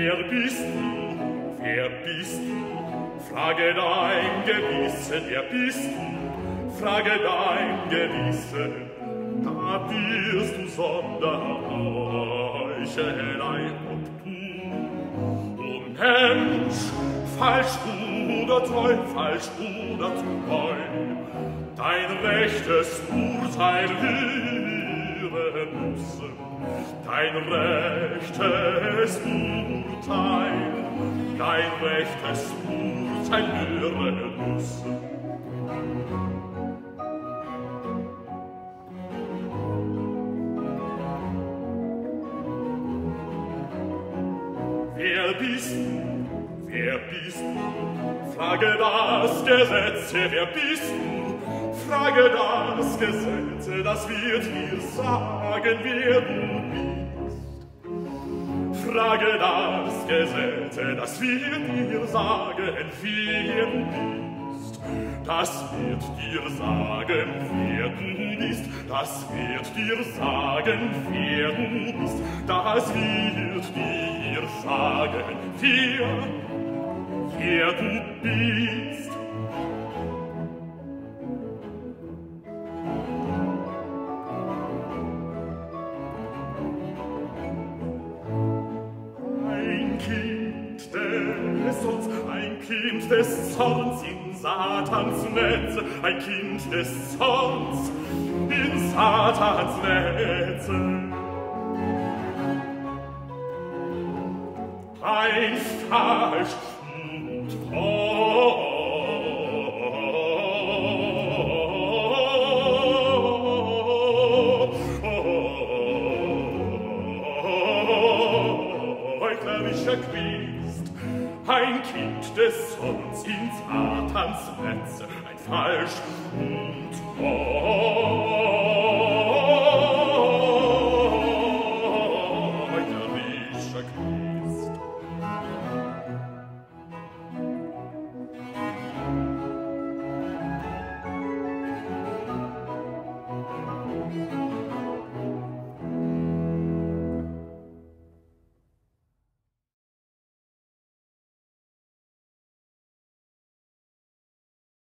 Wer bist du? Wer bist du? Frage dein Gewissen, wer bist du? Frage dein Gewissen, da wirst du Sonderheuchelei obtun. O um Mensch, falsch oder treu, falsch oder treu, dein rechtes Urteil will selber müssen dein rechtes Urteil, dein rechtes Urteil hören müssen. Wer bist du? Wer bist du? Frage das Gesetz, wer bist du? sage das Gesetz, das wird dir sagen, wer du bist. Frage das Gesetz, das wird dir sagen, wer du bist. Das wird dir sagen, wer du bist. Das wird dir sagen, wer du bist. Das wird dir sagen, wer, wer du bist. Kind des Zorns in Satans Netz, ein Kind des Zorns in Satans Netz. Ein Stahlstimmt, ein Kind des Sonnens ins Satans Netze, ein falsch